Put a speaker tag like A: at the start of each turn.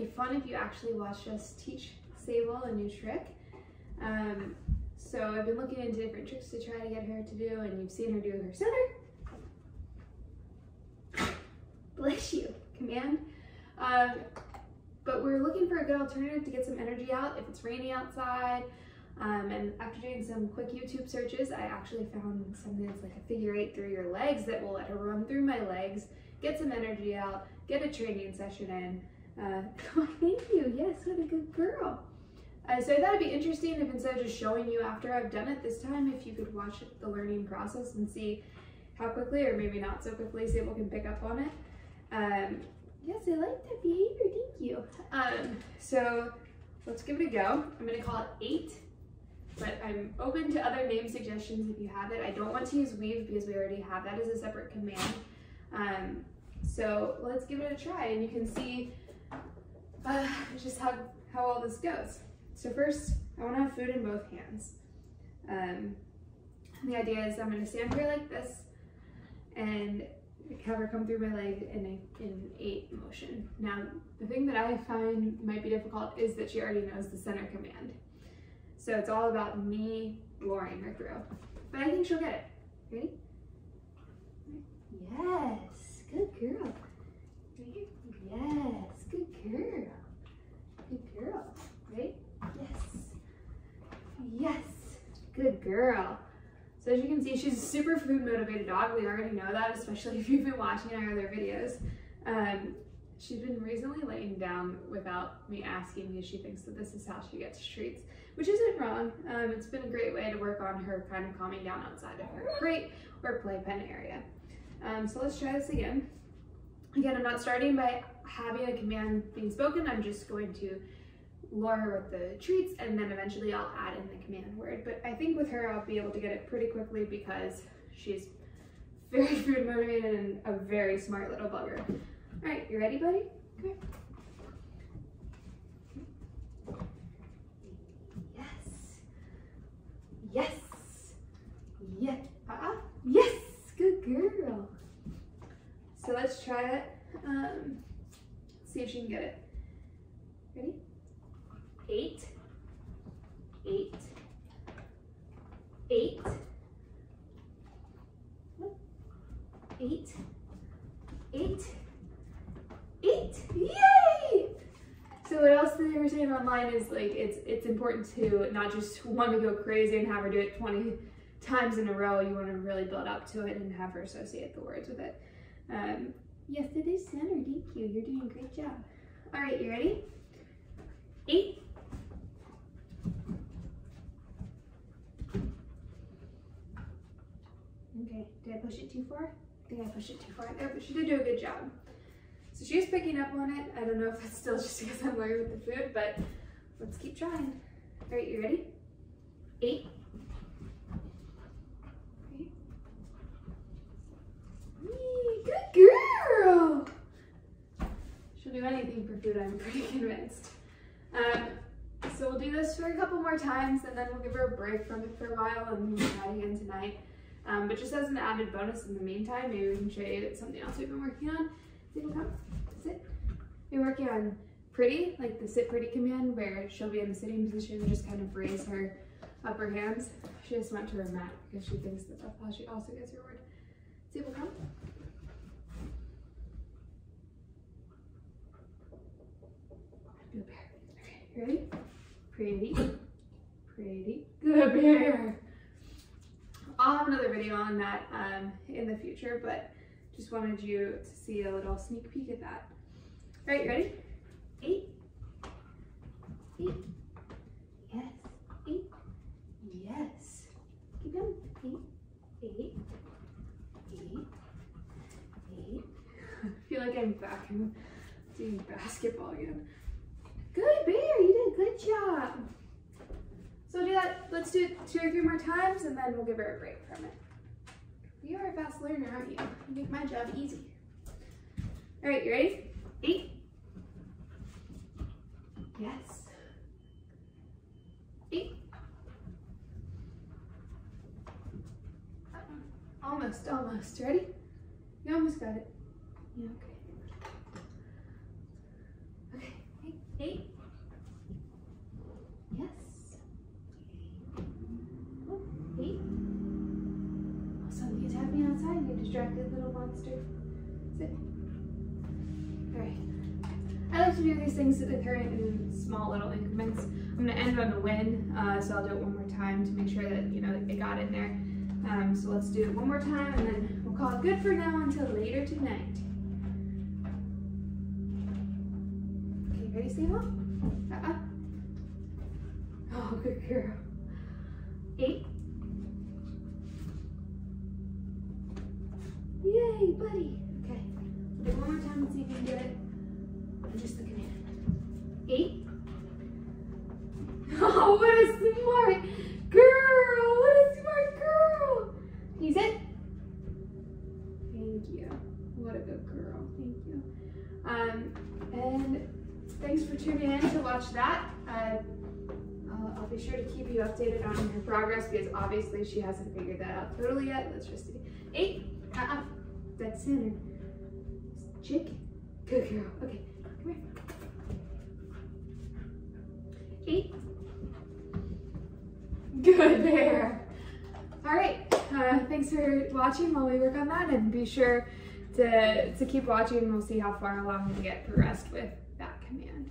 A: be fun if you actually watched us teach Sable a new trick. Um, so I've been looking into different tricks to try to get her to do, and you've seen her do her center. Bless you, command. Um, but we're looking for a good alternative to get some energy out if it's rainy outside. Um, and after doing some quick YouTube searches, I actually found something that's like a figure eight through your legs that will let her run through my legs, get some energy out, get a training session in. Uh, thank you. Yes, what a good girl. Uh, so I thought it'd be interesting if instead of just showing you after I've done it this time, if you could watch the learning process and see how quickly or maybe not so quickly Sable can pick up on it. Um, yes, I like that behavior, thank you. Um, so let's give it a go. I'm gonna call it eight, but I'm open to other name suggestions if you have it. I don't want to use weave because we already have that as a separate command. Um, so let's give it a try and you can see uh, just how, how all this goes. So first, I wanna have food in both hands. Um, the idea is I'm gonna stand here like this and have her come through my leg in, a, in eight motion. Now, the thing that I find might be difficult is that she already knows the center command. So it's all about me luring her through. But I think she'll get it. Ready? Yes, good girl. Yes, girl. Good girl. Right? Yes. Yes, good girl. So as you can see, she's a super food motivated dog. We already know that, especially if you've been watching our other videos. Um, she's been recently laying down without me asking because she thinks that this is how she gets treats, which isn't wrong. Um, it's been a great way to work on her kind of calming down outside of her crate or playpen area. Um, so let's try this again. Again, I'm not starting by having a command being spoken. I'm just going to lure her with the treats and then eventually I'll add in the command word. But I think with her I'll be able to get it pretty quickly because she's very food motivated and a very smart little bugger. All right, you ready, buddy? Yes. Yes. Yeah. Uh-uh. Yes. Good girl. Um, see if she can get it. Ready? eight, eight, eight, eight, eight, eight, yay! So what else they were saying online is like it's it's important to not just want to go crazy and have her do it 20 times in a row. You want to really build up to it and have her associate the words with it. Um, yes, it is center. Thank you. You're doing a great job. All right, you ready? Eight, Okay, did I push it too far? I think I pushed it too far she did do a good job. So she's picking up on it. I don't know if it's still just because I'm learning with the food, but let's keep trying. All right, you ready? Eight. Good girl. She'll food, I'm pretty convinced. Um, so we'll do this for a couple more times and then we'll give her a break from it for a while and we'll try again tonight. Um, but just as an added bonus in the meantime, maybe we can show you something else we've been working on. See, come, sit. We're working on pretty, like the sit pretty command where she'll be in the sitting position and just kind of raise her upper hands. She just went to her mat because she thinks that that's how she also gets her. See, will come. Good bear. Ready? Pretty, pretty, good bear. I'll have another video on that um, in the future, but just wanted you to see a little sneak peek at that. All right, ready? Eight, eight, yes, eight, yes. Keep going, eight, eight, eight, eight. I feel like I'm back in doing basketball again. Good, Bear, you did a good job. So do that, let's do it two or three more times and then we'll give her a break from it. You are a fast learner, aren't you? You make my job easy. All right, you ready? Eight. Yes. Eight. Uh, almost, almost. Ready? You almost got it. Yeah, okay. Okay, eight. Monster. Sit. All right. I like to do these things in small little increments. I'm gonna end on a win, uh, so I'll do it one more time to make sure that, you know, it got in there. Um, so let's do it one more time and then we'll call it good for now until later tonight. Okay, ready, Sable? Uh-uh. Oh, good girl. Eight. Yay, buddy. Okay, do one more time and see if you can get it. I'm just looking at it. Eight. Oh, what a smart girl! What a smart girl! Can you sit? Thank you. What a good girl. Thank you. Um, and thanks for tuning in to watch that. Uh, I'll, be sure to keep you updated on her progress because obviously she hasn't figured that out totally yet. Let's just see. Eight. Uh-uh. Dead center. Chick. Good girl. Okay. Come here. Eight. Good there. All right. Uh, thanks for watching while we work on that, and be sure to to keep watching. and We'll see how far along we get progressed with that command.